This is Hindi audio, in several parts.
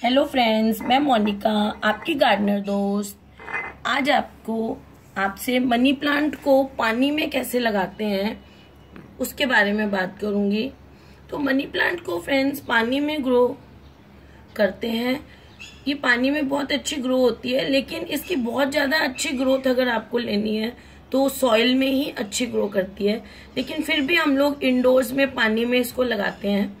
हेलो फ्रेंड्स मैं मोनिका, आपकी गार्डनर दोस्त। आज आपको, आपसे मनी प्लांट को पानी में कैसे लगाते हैं, उसके बारे में बात करूँगी। तो मनी प्लांट को फ्रेंड्स पानी में ग्रो करते हैं। ये पानी में बहुत अच्छी ग्रो होती है, लेकिन इसकी बहुत ज़्यादा अच्छी ग्रोथ अगर आपको लेनी है तो सॉइल में ही अच्छी ग्रो करती है। लेकिन फिर भी हम लोग इंडोर्स में पानी में इसको लगाते हैं।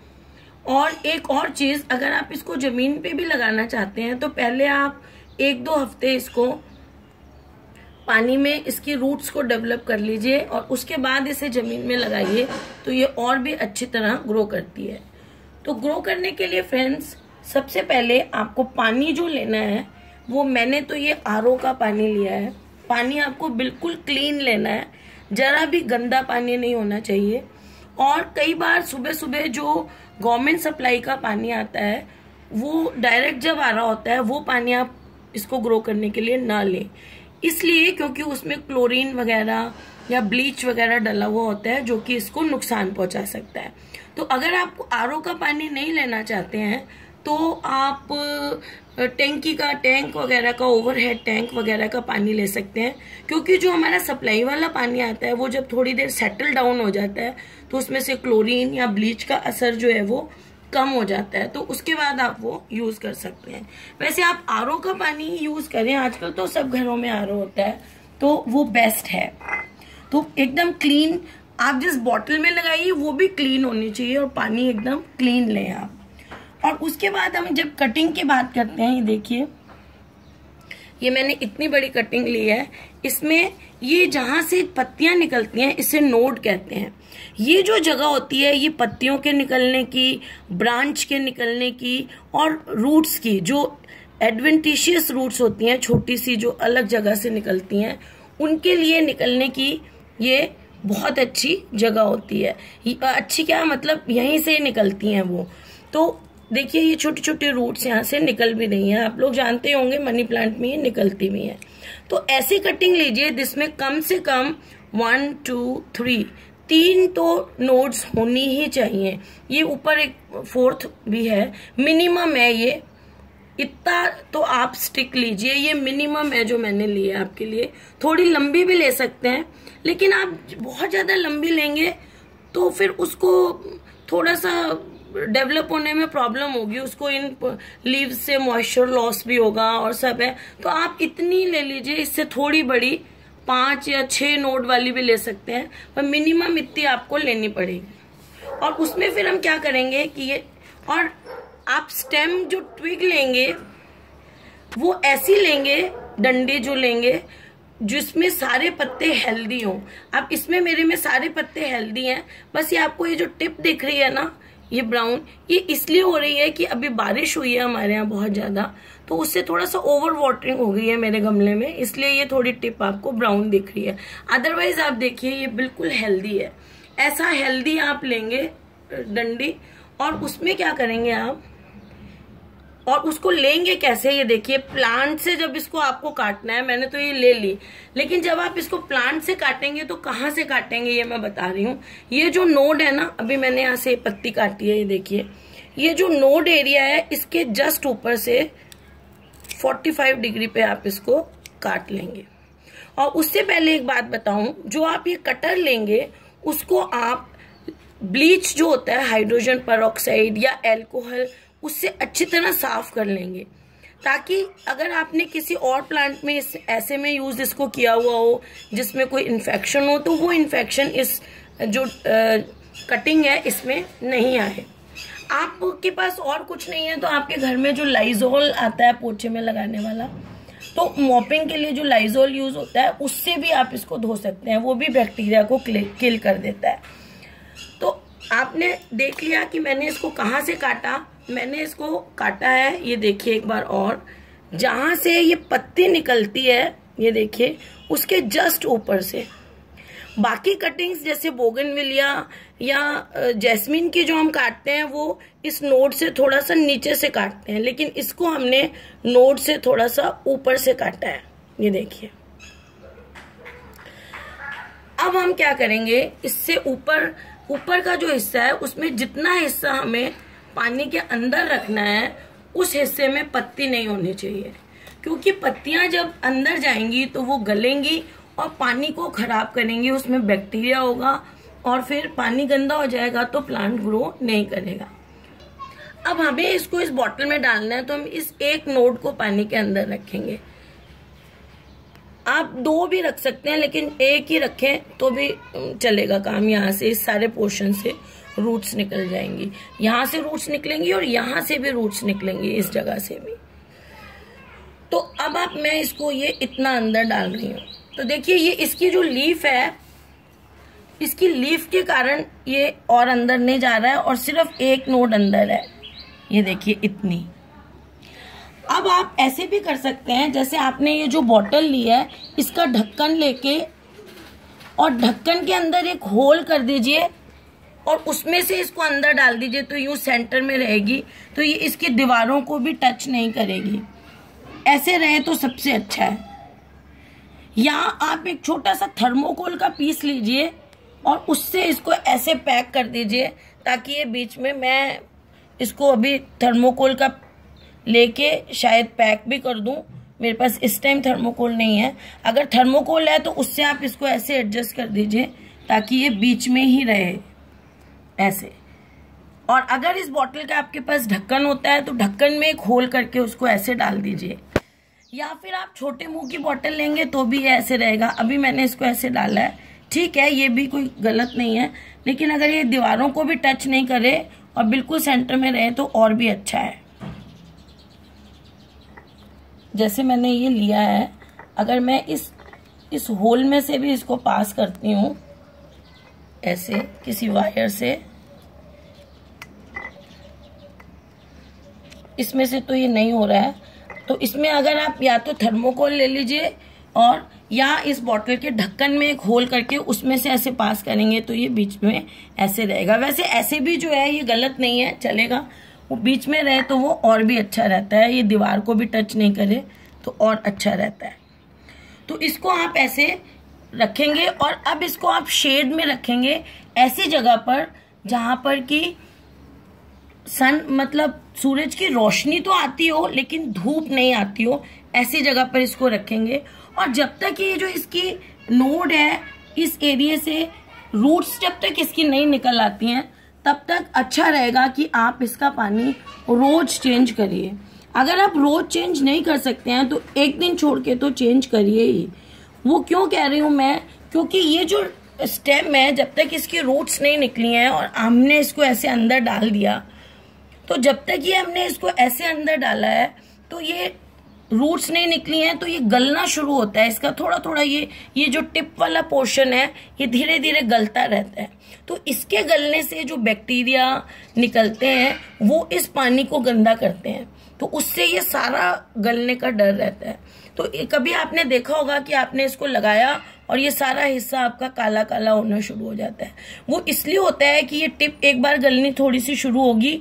और एक और चीज़, अगर आप इसको ज़मीन पे भी लगाना चाहते हैं तो पहले आप एक दो हफ़्ते इसको पानी में इसकी रूट्स को डेवलप कर लीजिए और उसके बाद इसे ज़मीन में लगाइए तो ये और भी अच्छी तरह ग्रो करती है। तो ग्रो करने के लिए फ्रेंड्स सबसे पहले आपको पानी जो लेना है, वो मैंने तो ये आरओ का पानी लिया है। पानी आपको बिल्कुल क्लीन लेना है। जरा भी गंदा पानी नहीं होना चाहिए। और कई बार सुबह सुबह जो गवर्नमेंट सप्लाई का पानी आता है, वो डायरेक्ट जब आ रहा होता है, वो पानी आप इसको ग्रो करने के लिए ना लें। इसलिए क्योंकि उसमें क्लोरीन वगैरह या ब्लीच वगैरह डला हुआ होता है, जो कि इसको नुकसान पहुँचा सकता है। तो अगर आप आर का पानी नहीं लेना चाहते हैं तो आप टैंकी का, टैंक वगैरह का ओवरहेड टैंक वगैरह का पानी ले सकते हैं। क्योंकि जो हमारा सप्लाई वाला पानी आता है, वो जब थोड़ी देर सेटल डाउन हो जाता है तो उसमें से क्लोरीन या ब्लीच का असर जो है वो कम हो जाता है। तो उसके बाद आप वो यूज़ कर सकते हैं। वैसे आप आरओ का पानी यूज़ करें, आजकल तो सब घरों में आरओ होता है तो वो बेस्ट है। तो एकदम क्लीन आप जिस बॉटल में लगाइए, वो भी क्लीन होनी चाहिए और पानी एकदम क्लीन लें आप। और उसके बाद हम जब कटिंग की बात करते हैं, ये देखिए। ये मैंने इतनी बड़ी कटिंग ली है। इसमें ये जहाँ से पत्तियाँ निकलती हैं, इसे नोड कहते हैं। ये जो जगह होती है, ये पत्तियों के निकलने की ब्रांच के निकलने की और रूट्स की, जो एडवेंटिशियस रूट्स होती हैं, छोटी सी जो अलग जगह से निकलती हैं, उनके लिए निकलने की ये बहुत अच्छी जगह होती है। अच्छी क्या मतलब यहीं से निकलती हैं वो। तो देखिए, ये छोटे छोटे रूट्स यहाँ से निकल भी रही हैं। आप लोग जानते होंगे मनी प्लांट में ये निकलती भी हैं। तो ऐसी कटिंग लीजिए, जिसमें कम से कम वन टू थ्री तीन तो नोड्स होनी ही चाहिए। ये ऊपर एक फोर्थ भी है। मिनिमम है ये। इतना तो आप स्टिक लीजिए। ये मिनिमम है जो मैंने लिया आपके लिए। थोड़ी लंबी भी ले सकते हैं, लेकिन आप बहुत ज़्यादा लंबी लेंगे तो फिर उसको थोड़ा सा डेवलप होने में प्रॉब्लम होगी, उसको इन लीव से मॉइस्चर लॉस भी होगा और सब है। तो आप इतनी ले लीजिए, इससे थोड़ी बड़ी पाँच या छह नोट वाली भी ले सकते हैं, पर मिनिमम इतनी आपको लेनी पड़ेगी। और उसमें फिर हम क्या करेंगे कि ये और आप स्टेम जो ट्विग लेंगे, वो ऐसी लेंगे, डंडे जो लेंगे, जिसमें सारे पत्ते हेल्दी हों। अब इसमें मेरे में सारे पत्ते हेल्दी हैं, बस ये आपको ये जो टिप दिख रही है ना ये ब्राउन ये इसलिए हो रही है कि अभी बारिश हुई है हमारे यहाँ बहुत ज़्यादा तो उससे थोड़ा सा ओवर वाटरिंग हो गई है मेरे गमले में, इसलिए ये थोड़ी टिप आपको ब्राउन दिख रही है। अदरवाइज़ आप देखिए ये बिल्कुल हेल्दी है। ऐसा हेल्दी आप लेंगे डंडी, और उसमें क्या करेंगे आप? और उसको लेंगे कैसे? ये देखिए प्लांट से जब इसको आपको काटना है, मैंने तो ये ले ली। लेकिन जब आप इसको प्लांट से काटेंगे तो कहाँ से काटेंगे, ये मैं बता रही हूँ। ये जो नोड है ना, अभी मैंने यहाँ से पत्ती काटी है, ये देखिए। ये जो नोड एरिया है, इसके जस्ट ऊपर से 45 डिग्री पे आप इसको काट लेंगे। और उससे पहले एक बात बताऊँ, जो आप ये कटर लेंगे, उसको आप ब्लीच जो होता है हाइड्रोजन पर या एल्कोहल उससे अच्छी तरह साफ़ कर लेंगे। ताकि अगर आपने किसी और प्लांट में इस, ऐसे में यूज़ इसको किया हुआ हो, जिसमें कोई इन्फेक्शन हो तो वो इन्फेक्शन इस, जो कटिंग है, इसमें नहीं आए। आपके पास और कुछ नहीं है तो आपके घर में जो लाइजोल आता है पोछे में लगाने वाला तो मॉपिंग के लिए जो लाइजोल यूज़ होता है, उससे भी आप इसको धो सकते हैं, वो भी बैक्टीरिया को किल कर देता है। आपने देख लिया कि मैंने इसको कहाँ से काटा? मैंने इसको काटा है, ये देखिए एक बार और। जहाँ से ये पत्ती निकलती है, ये देखिए, उसके जस्ट ऊपर से। बाकी कटिंग्स जैसे बोगनविलिया या जैस्मिन की जो हम काटते हैं, वो इस नोड से थोड़ा सा नीचे से काटते हैं। लेकिन इसको हमने नोड से थोड़ा सा ऊपर से काटा है। ये देखिए। अब हम क्या करेंगे? इससे ऊपर ऊपर का जो हिस्सा है, उसमें जितना हिस्सा हमें पानी के अंदर रखना है, उस हिस्से में पत्ती नहीं होनी चाहिए। क्योंकि पत्तियाँ जब अंदर जाएँगी तो वो गलेंगी और पानी को खराब करेंगी, उसमें बैक्टीरिया होगा और फिर पानी गंदा हो जाएगा तो प्लांट ग्रो नहीं करेगा। अब हमें इसको इस बॉटल में डालना है तो हम इस एक नोड को पानी के अंदर रखेंगे। आप दो भी रख सकते हैं, लेकिन एक ही रखें तो भी चलेगा काम। यहाँ से इस सारे पोर्शन से रूट्स निकल जाएँगी। यहाँ से रूट्स निकलेंगी और यहाँ से भी रूट्स निकलेंगी इस जगह से भी। तो अब आप, मैं इसको ये इतना अंदर डाल रही हूँ। तो देखिए, ये इसकी जो लीफ है, इसकी लीफ के कारण ये और अंदर नहीं जा रहा है और सिर्फ़ एक नोड अंदर है। ये देखिए, इतनी। अब आप ऐसे भी कर सकते हैं, जैसे आपने ये जो बॉटल ली है, इसका ढक्कन लेके और ढक्कन के अंदर एक होल कर दीजिए और उसमें से इसको अंदर डाल दीजिए तो यूँ सेंटर में रहेगी तो ये इसकी दीवारों को भी टच नहीं करेगी। ऐसे रहे तो सबसे अच्छा है। या आप एक छोटा सा थर्मोकोल का पीस लीजिए और उससे इसको ऐसे पैक कर दीजिए, ताकि ये बीच में मैं इसको अभी थर्मोकोल का लेके शायद पैक भी कर दूँ। मेरे पास इस टाइम थर्मोकोल नहीं है। अगर थर्मोकोल है तो उससे आप इसको ऐसे एडजस्ट कर दीजिए ताकि ये बीच में ही रहे। ऐसे। और अगर इस बॉटल का आपके पास ढक्कन होता है तो ढक्कन में एक होल करके उसको ऐसे डाल दीजिए। या फिर आप छोटे मुँह की बॉटल लेंगे तो भी ऐसे रहेगा। अभी मैंने इसको ऐसे डाला है। ठीक है, ये भी कोई गलत नहीं है। लेकिन अगर ये दीवारों को भी टच नहीं करे और बिल्कुल सेंटर में रहे तो और भी अच्छा है। जैसे मैंने ये लिया है, अगर मैं इस इस होल में से भी इसको पास करती हूँ, ऐसे किसी वायर से, इसमें से तो ये नहीं हो रहा है। तो इसमें अगर आप या तो थर्मोकोल ले लीजिए और या इस बॉटल के ढक्कन में एक होल करके उसमें से ऐसे पास करेंगे तो ये बीच में ऐसे रहेगा। वैसे ऐसे भी जो है, ये गलत नहीं है, चलेगा। बीच में रहे तो वो और भी अच्छा रहता है, ये दीवार को भी टच नहीं करे तो और अच्छा रहता है। तो इसको आप ऐसे रखेंगे और अब इसको आप शेड में रखेंगे ऐसी जगह पर जहाँ पर कि सन मतलब सूरज की रोशनी तो आती हो, लेकिन धूप नहीं आती हो, ऐसी जगह पर इसको रखेंगे। और जब तक ये जो इसकी नोड है, इस एरिया से रूट्स जब तक इसकी नहीं निकल आती हैं तब तक अच्छा रहेगा कि आप इसका पानी रोज चेंज करिए। अगर आप रोज चेंज नहीं कर सकते हैं तो एक दिन छोड़ के तो चेंज करिए ही। वो क्यों कह रही हूँ मैं? क्योंकि ये जो स्टेम है, जब तक इसकी रूट्स नहीं निकली हैं और हमने इसको ऐसे अंदर डाल दिया तो जब तक ये हमने इसको ऐसे अंदर डाला है तो ये रूट्स नहीं निकली हैं तो ये गलना शुरू होता है। इसका थोड़ा थोड़ा ये ये जो टिप वाला पोर्शन है, ये धीरे धीरे गलता रहता है। तो इसके गलने से जो बैक्टीरिया निकलते हैं, वो इस पानी को गंदा करते हैं। तो उससे ये सारा गलने का डर रहता है। तो कभी आपने देखा होगा कि आपने इसको लगाया और ये सारा हिस्सा आपका काला काला होना शुरू हो जाता है। वो इसलिए होता है कि ये टिप एक बार गलनी थोड़ी सी शुरू होगी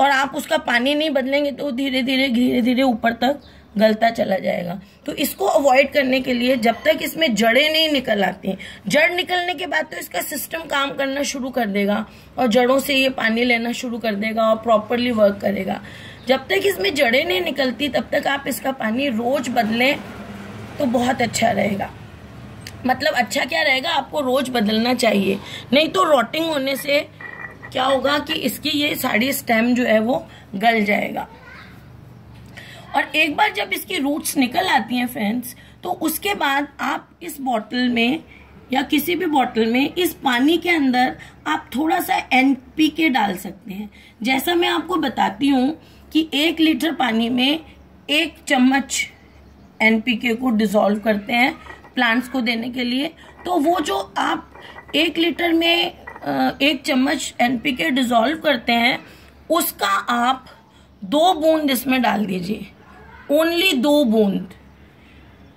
और आप उसका पानी नहीं बदलेंगे तो धीरे धीरे धीरे धीरे ऊपर तक गलता चला जाएगा। तो इसको अवॉइड करने के लिए जब तक इसमें जड़ें नहीं निकल आती, जड़ निकलने के बाद तो इसका सिस्टम काम करना शुरू कर देगा और जड़ों से ये पानी लेना शुरू कर देगा और प्रॉपरली वर्क करेगा। जब तक इसमें जड़ें नहीं निकलती, तब तक आप इसका पानी रोज बदलें तो बहुत अच्छा रहेगा। मतलब अच्छा क्या रहेगा? आपको रोज बदलना चाहिए। नहीं तो रोटिंग होने से क्या होगा कि इसकी ये साड़ी स्टेम जो है वो गल जाएगा। और एक बार जब इसकी रूट्स निकल आती हैं फ्रेंड्स तो उसके बाद आप इस बॉटल में या किसी भी बॉटल में इस पानी के अंदर आप थोड़ा सा एनपीके डाल सकते हैं। जैसा मैं आपको बताती हूँ कि एक लीटर पानी में एक चम्मच एनपीके को डिसॉल्व करते हैं प्लांट्स को देने के लिए। तो वो जो आप एक लीटर में एक चम्मच एनपीके डिसॉल्व करते हैं, उसका आप दो बूंद इसमें डाल दीजिए। ओनली दो बूंद।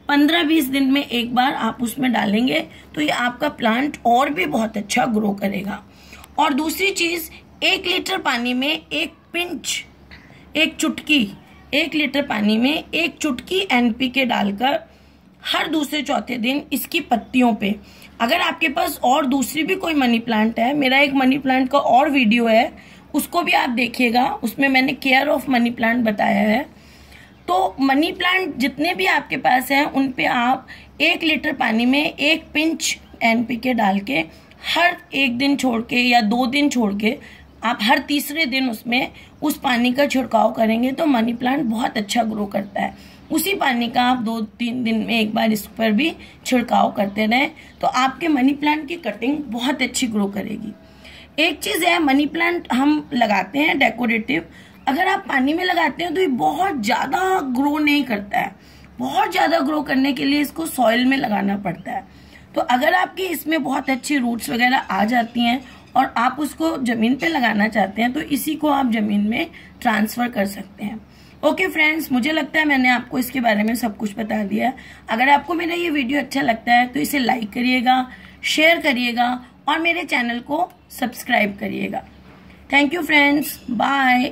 पंद्रह बीस दिन में एक बार आप उसमें डालेंगे तो ये आपका प्लांट और भी बहुत अच्छा ग्रो करेगा। और दूसरी चीज़, एक लीटर पानी में एक पिंच एक चुटकी, एक लीटर पानी में एक चुटकी एनपीके डालकर हर दूसरे चौथे दिन इसकी पत्तियों पे। अगर आपके पास और दूसरी भी कोई मनी प्लांट है, मेरा एक मनी प्लांट का और वीडियो है, उसको भी आप देखिएगा। उसमें मैंने केयर ऑफ़ मनी प्लांट बताया है। तो मनी प्लांट जितने भी आपके पास हैं, उन पे आप एक लीटर पानी में एक पिंच एनपीके डाल के हर एक दिन छोड़ के या दो दिन छोड़ के आप हर तीसरे दिन उसमें उस पानी का छिड़काव करेंगे तो मनी प्लांट बहुत अच्छा ग्रो करता है। उसी पानी का आप दो तीन दिन में एक बार इस पर भी छिड़काव करते रहें तो आपके मनी प्लांट की कटिंग बहुत अच्छी ग्रो करेगी। एक चीज़ है मनी प्लांट हम लगाते हैं डेकोरेटिव अगर आप पानी में लगाते हैं तो ये बहुत ज़्यादा ग्रो नहीं करता है। बहुत ज़्यादा ग्रो करने के लिए इसको सॉइल में लगाना पड़ता है। तो अगर आपके इसमें बहुत अच्छी रूट्स वगैरह आ जाती हैं और आप उसको ज़मीन पे लगाना चाहते हैं तो इसी को आप ज़मीन में ट्रांसफ़र कर सकते हैं। ओके okay फ्रेंड्स मुझे लगता है मैंने आपको इसके बारे में सब कुछ बता दिया अगर आपको मेरा ये वीडियो अच्छा लगता है तो इसे लाइक करिएगा शेयर करिएगा और मेरे चैनल को सब्सक्राइब करिएगा। Thank you friends bye